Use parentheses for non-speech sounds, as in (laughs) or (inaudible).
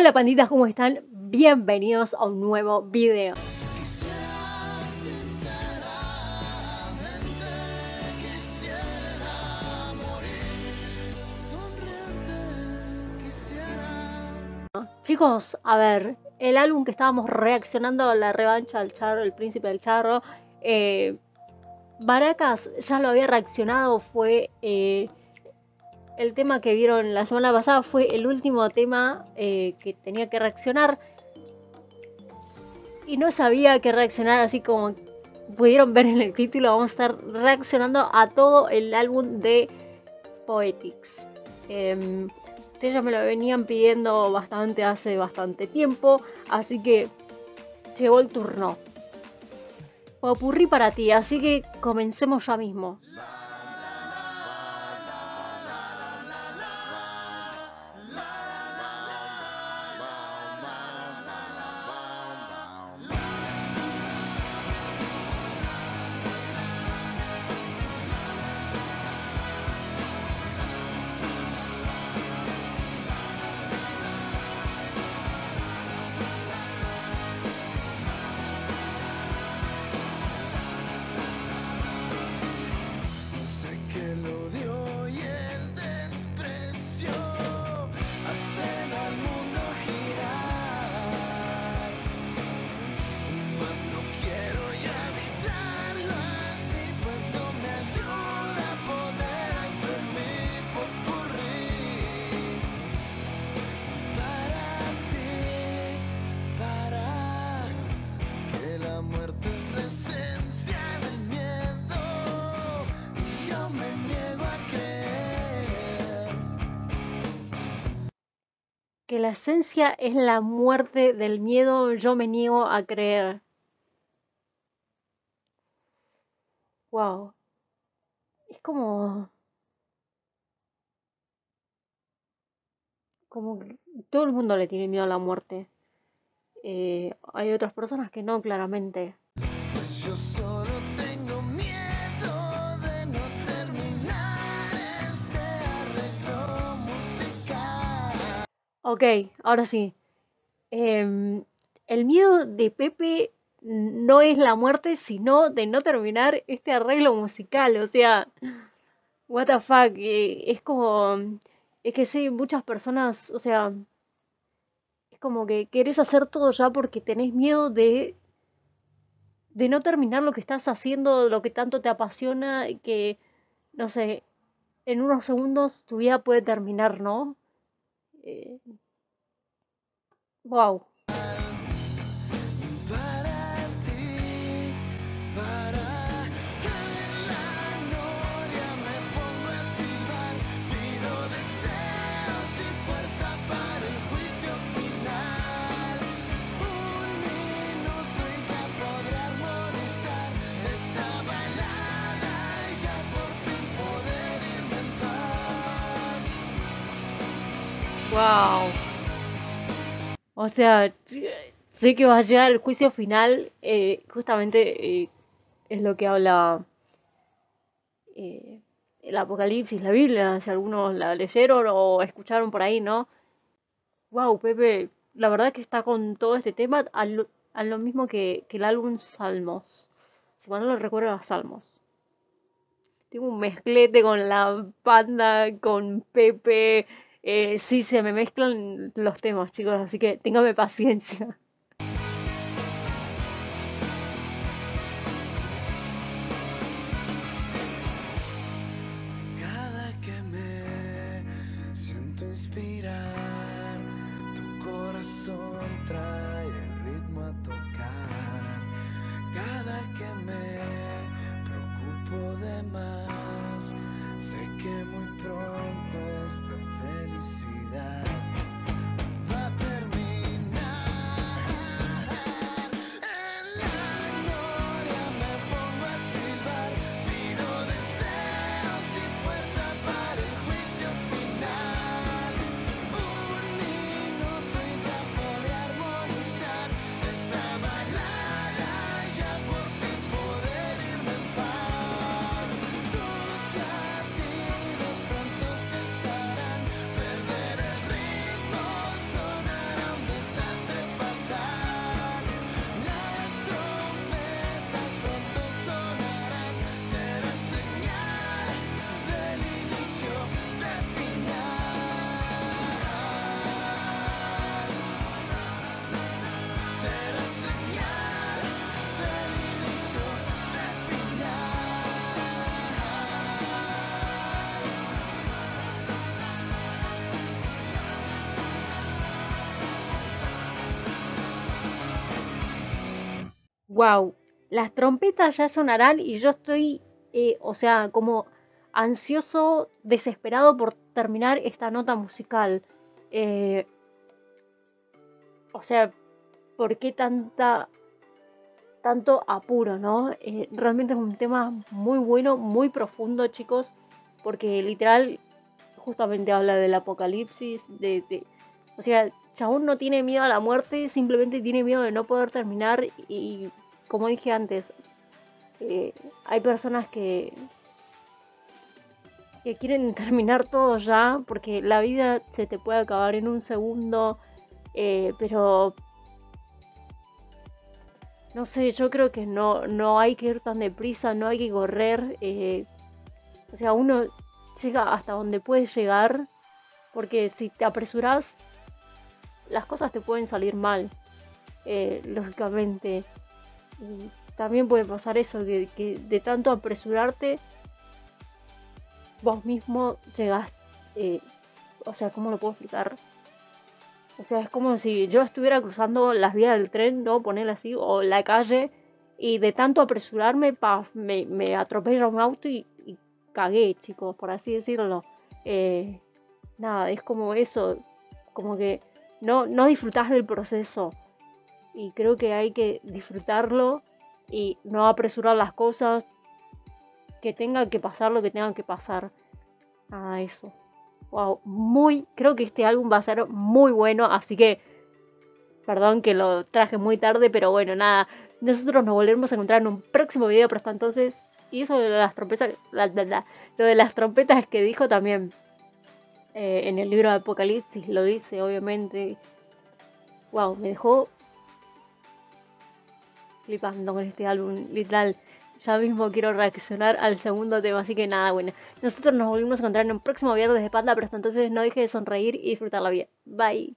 Hola panditas, ¿cómo están? Bienvenidos a un nuevo video. Chicos, a ver, el álbum que estábamos reaccionando a la revancha del charro, el príncipe del charro, eh, Baracas ya lo había reaccionado, fue eh, el tema que vieron la semana pasada, fue el último tema eh, que tenía que reaccionar. Y no sabía qué reaccionar, así como pudieron ver en el título, vamos a estar reaccionando a todo el álbum de Poetics. Eh, me lo venían pidiendo bastante hace bastante tiempo, así que llegó el turno. Popurrí para ti, así que comencemos ya mismo. La esencia es la muerte del miedo, yo me niego a creer. Wow. Es como. Como que todo el mundo le tiene miedo a la muerte. Eh, hay otras personas que no, claramente. Pues Ok, ahora sí. Em, el miedo de Pepe no es la muerte, sino de no terminar este arreglo musical. O sea, what the fuck. eh, es como. Es que sí, muchas personas, o sea. Es como que querés hacer todo ya porque tenés miedo de. de no terminar lo que estás haciendo, lo que tanto te apasiona, que. no sé. En unos segundos tu vida puede terminar, ¿no? Eh, wow. Wow. O sea, sé que va a llegar el juicio final. eh, justamente eh, es lo que habla eh, el Apocalipsis, la Biblia, si algunos la leyeron o escucharon por ahí, ¿no? Wow, Pepe, la verdad que está con todo este tema a lo, mismo que, el álbum Salmos. Si mal no lo recuerdo, era Salmos. Tengo un mezclete con la banda, con Pepe. Eh, sí, se me mezclan los temas, chicos, así que téngame paciencia. Wow, las trompetas ya sonarán y yo estoy, eh, o sea, como ansioso, desesperado por terminar esta nota musical. Eh, o sea, ¿por qué tanta tanto apuro, ¿no? Eh, realmente es un tema muy bueno, muy profundo, chicos, porque literal justamente habla del apocalipsis, o sea, Chabón no tiene miedo a la muerte, simplemente tiene miedo de no poder terminar y, como dije antes, eh, hay personas que que quieren (laughs) terminar todo ya, porque la vida se te puede acabar en un segundo, eh, pero no sé, yo creo que no, no hay que ir tan deprisa, no hay que correr. Eh, o sea, uno llega hasta donde puede llegar, porque si te apresuras, las cosas te pueden salir mal, lógicamente. Y también puede pasar eso, de que de tanto apresurarte, vos mismo llegas, eh, o sea, ¿cómo lo puedo explicar? O sea, es como si yo estuviera cruzando las vías del tren, ¿no? Ponerla así, o la calle, y de tanto apresurarme, pa, me, me atropella un auto y, cagué, chicos, por así decirlo. Eh, nada, es como eso, como que no, no disfrutás del proceso. Y creo que hay que disfrutarlo y no apresurar las cosas, que tenga que pasar lo que tenga que pasar. Nada, eso. Wow, muy, creo que este álbum va a ser muy bueno, así que perdón que lo traje muy tarde, pero bueno, nada, nosotros nos volveremos a encontrar en un próximo video, pero hasta entonces, y eso de las trompetas, la, lo de las trompetas que dijo también eh, en el libro de Apocalipsis, lo dice obviamente, wow, me dejó flipando con este álbum, literal. Ya mismo quiero reaccionar al segundo tema, así que nada, bueno. Nosotros nos volvemos a encontrar en un próximo viernes de espalda, pero hasta entonces no deje de sonreír y disfrutar la vida. Bye.